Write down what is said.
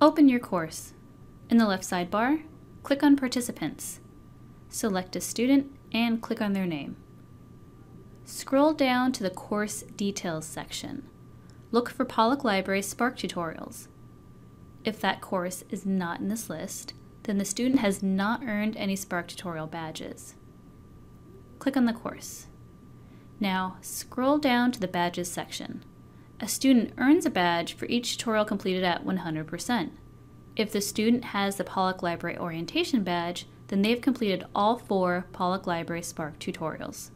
Open your course. In the left sidebar, click on Participants. Select a student and click on their name. Scroll down to the Course Details section. Look for Pollak Library Spark tutorials. If that course is not in this list, then the student has not earned any Spark tutorial badges. Click on the course. Now, scroll down to the Badges section. A student earns a badge for each tutorial completed at 100%. If the student has the Pollak Library Orientation Badge, then they've completed all four Pollak Library Spark tutorials.